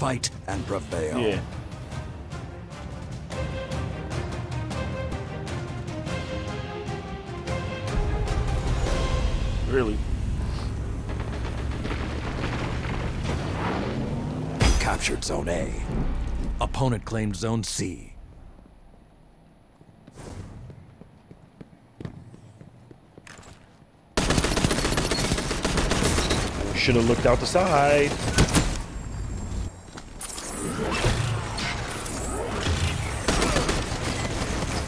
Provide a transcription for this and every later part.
fight and prevail. Yeah. Really? Captured Zone A. Opponent claimed Zone C. Should have looked out the side.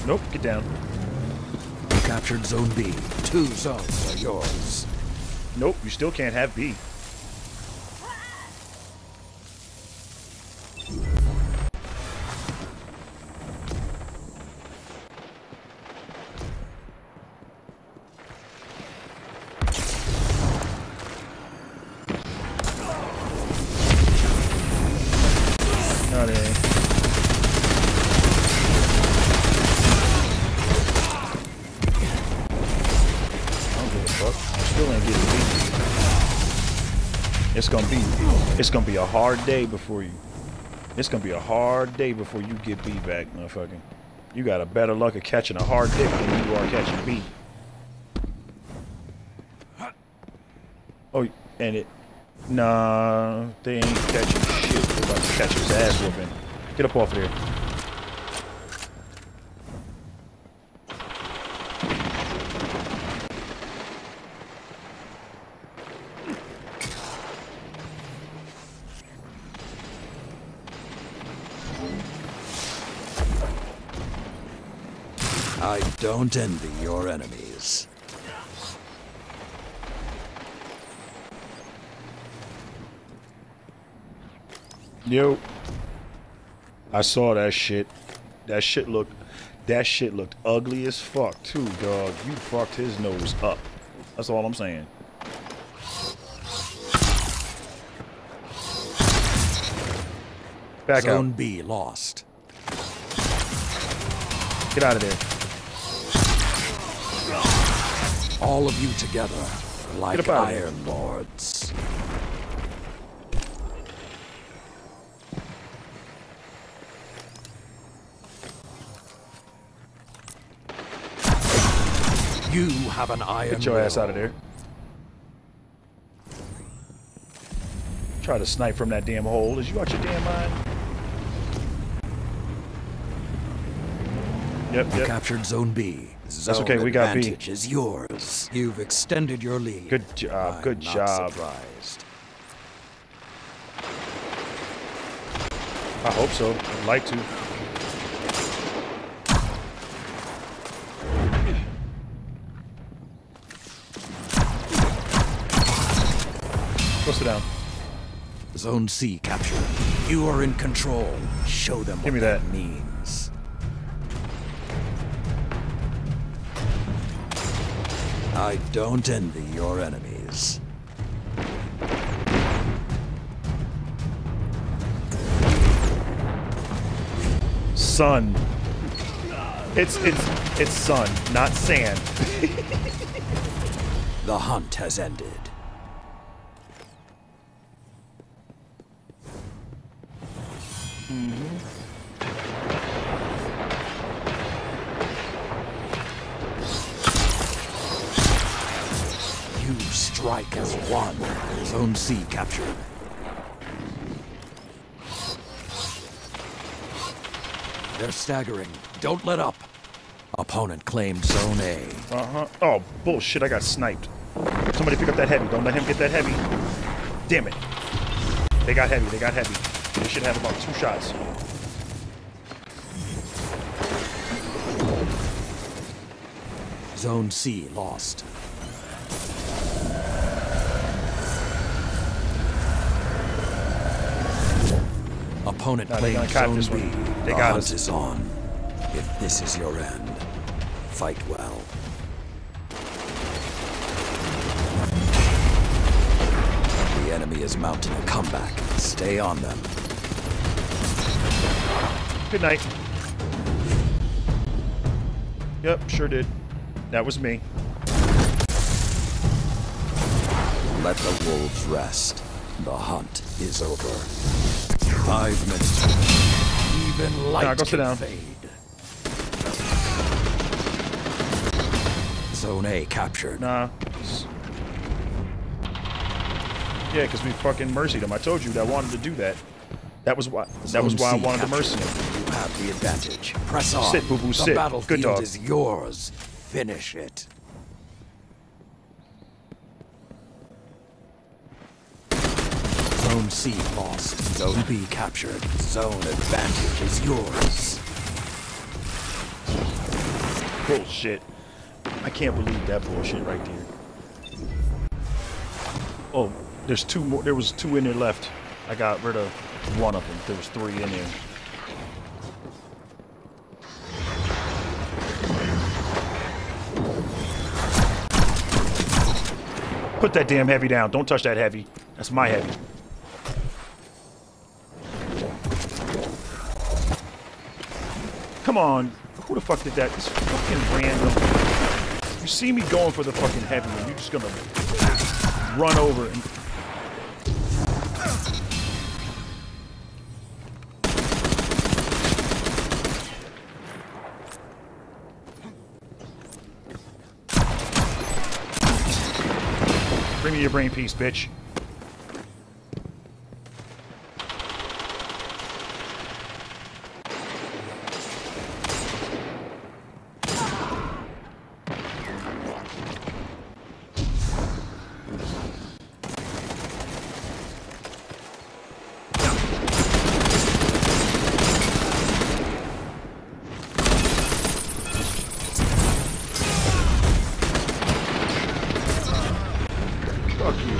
Nope, get down. Captured Zone B. Two zones are yours. Nope, you still can't have B. It's gonna be it's gonna be a hard day before you it's gonna be a hard day before you get B back, motherfucker. You got a better luck of catching a hard dick than you are catching B. Oh, and it nah, they ain't catching shit. They're about to catch his ass whooping. Get up off of there. I don't envy your enemies. Yo. I saw that shit. That shit looked that shit looked ugly as fuck too, dog. You fucked his nose up. That's all I'm saying. Back Zone out. B lost. Get out of there. All of you together, like. Iron Lords. You have an iron Get your ass out of there. Try to snipe from that damn hole. Is you out your damn mind? Yep, yep. Captured Zone B. Zone okay, we got B. is yours. You've extended your lead. Good job, I'm good job. Surprised. I hope so. I'd like to. Go sit down. Zone C captured. You are in control. Show them Give what me that that. means. I don't envy your enemies. Sun. It's it's it's sun, not sand. The hunt has ended. You strike as one. Zone C captured. They're staggering. Don't let up. Opponent claimed Zone A. Uh-huh. Oh, bullshit, I got sniped. Somebody pick up that heavy. Don't let him get that heavy. Damn it. They got heavy, they got heavy. They should have about two shots. Zone C lost. Opponent No, they're claimed gonna cap Zone this B. one. They the got hunt us. is on. If this is your end, fight well. The enemy is mounting a comeback. Stay on them. Good night. Yep, sure did. That was me. Let the wolves rest. The hunt is over. Five minutes. Even light Nah, go sit down. fade. Zone A captured. Nah. Yeah, because we fucking mercied him. I told you that I wanted to do that. That was why. That was why I C wanted to mercy him. You have the advantage. Press on. Sit, boo-boo, the sit. Good battlefield dog. is yours. Finish it. Zone C lost. Zone B captured. Zone advantage is yours. Bullshit. I can't believe that bullshit right there. Oh, there's two more. There was two in there left. I got rid of one of them. There was three in there. Put that damn heavy down. Don't touch that heavy. That's my heavy. Come on. Who the fuck did that? This fucking random. You see me going for the fucking heavy one. you're just gonna run over and. Bring me your brain piece, bitch. Fuck you.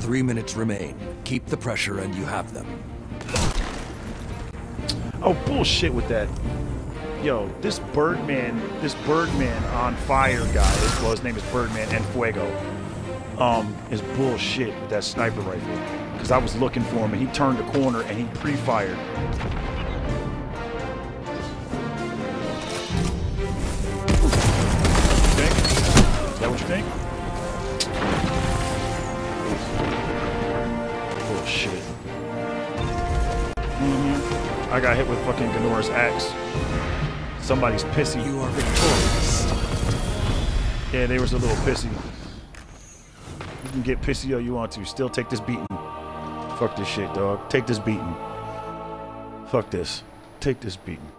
Three minutes remain. Keep the pressure and you have them. Oh, bullshit with that. Yo, this Birdman, this Birdman on fire guy, well, his name is Birdman and Fuego, um, is bullshit with that sniper rifle. Because I was looking for him and he turned the corner and he pre-fired. I got hit with fucking Ganora's axe. Somebody's pissy. You are victorious. Yeah, they was a little pissy. You can get pissy all you want to. Still take this beating. Fuck this shit, dog. Take this beating. Fuck this. Take this beating.